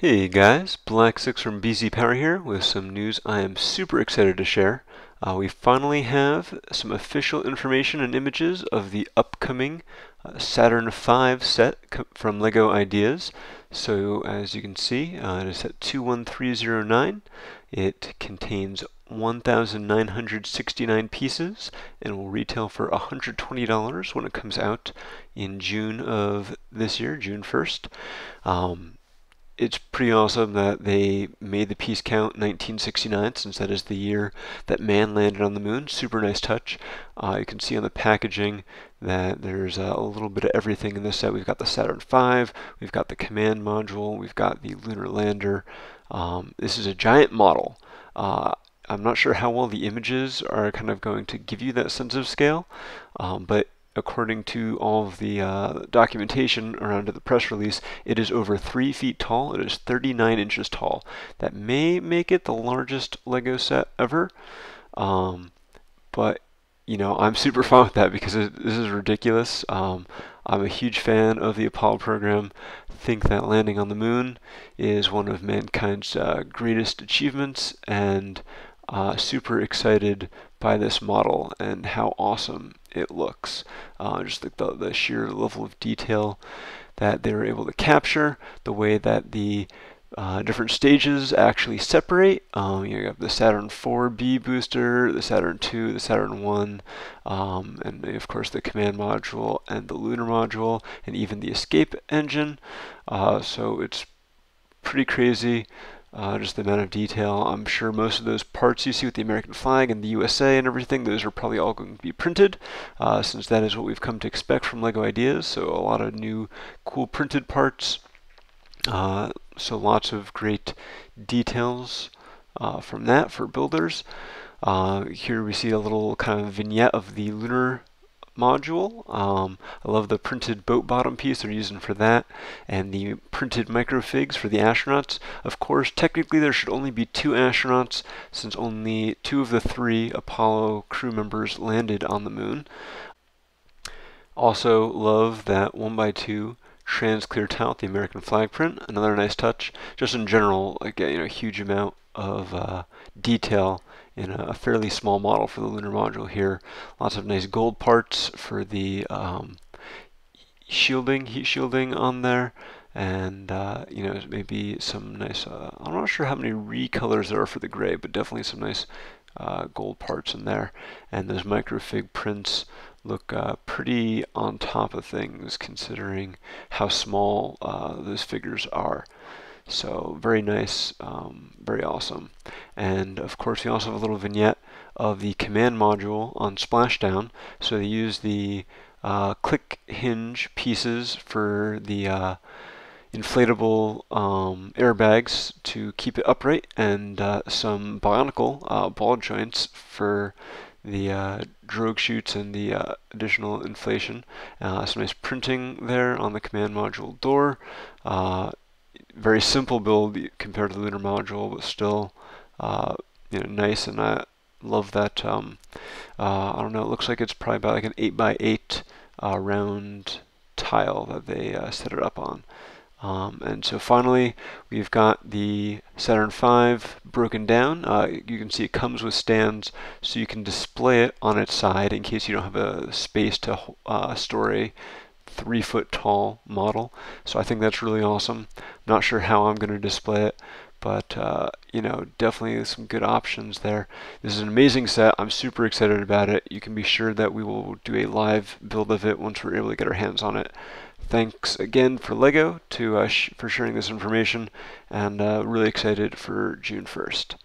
Hey guys, Black Six from BZPower here with some news I am super excited to share. Uh, we finally have some official information and images of the upcoming uh, Saturn V set from LEGO Ideas. So as you can see, uh, it is set 21309. It contains 1,969 pieces and will retail for $120 when it comes out in June of this year, June 1st. Um, it's pretty awesome that they made the piece count 1969 since that is the year that man landed on the moon. Super nice touch. Uh, you can see on the packaging that there's a little bit of everything in this set. We've got the Saturn V, we've got the command module, we've got the lunar lander. Um, this is a giant model. Uh, I'm not sure how well the images are kind of going to give you that sense of scale, um, but according to all of the uh, documentation around the press release, it is over 3 feet tall. It is 39 inches tall. That may make it the largest Lego set ever. Um, but, you know, I'm super fine with that because it, this is ridiculous. Um, I'm a huge fan of the Apollo program. Think that landing on the moon is one of mankind's uh, greatest achievements, and uh, super excited by this model and how awesome it looks. Uh, just the, the, the, sheer level of detail that they were able to capture, the way that the uh, different stages actually separate. Um, you have the Saturn 4B booster, the Saturn 2, the Saturn 1, um, and of course the command module and the lunar module, and even the escape engine. Uh, so it's pretty crazy uh, just the amount of detail. I'm sure most of those parts you see with the American flag and the USA and everything, those are probably all going to be printed, uh, since that is what we've come to expect from LEGO Ideas. So a lot of new cool printed parts. Uh, so lots of great details uh, from that for builders. Uh, here we see a little kind of vignette of the lunar module. Um, I love the printed boat bottom piece they're using for that, and the printed microfigs for the astronauts. Of course, technically there should only be two astronauts, since only two of the three Apollo crew members landed on the moon. Also love that 1x2 trans clear tile the American flag print. Another nice touch. Just in general, like you know, a huge amount of uh, detail in a fairly small model for the lunar module here. Lots of nice gold parts for the um, shielding, heat shielding on there. And, uh, you know, maybe some nice, uh, I'm not sure how many recolors there are for the gray, but definitely some nice uh, gold parts in there. And those microfig prints look uh, pretty on top of things considering how small uh, those figures are. So very nice, um, very awesome. And of course we also have a little vignette of the command module on Splashdown. So they use the uh, click hinge pieces for the uh, inflatable um, airbags to keep it upright and uh, some bionicle uh, ball joints for the uh, drogue chutes and the uh, additional inflation. Uh, some nice printing there on the command module door. Very simple build compared to the lunar module, but still, uh, you know, nice. And I love that. Um, uh, I don't know. It looks like it's probably about like an eight by eight uh, round tile that they uh, set it up on. Um, and so finally, we've got the Saturn V broken down. Uh, you can see it comes with stands, so you can display it on its side in case you don't have a space to uh, store a three foot tall model. So I think that's really awesome. Not sure how I'm going to display it, but uh, you know, definitely some good options there. This is an amazing set. I'm super excited about it. You can be sure that we will do a live build of it once we're able to get our hands on it. Thanks again for LEGO to uh, sh for sharing this information, and uh, really excited for June 1st.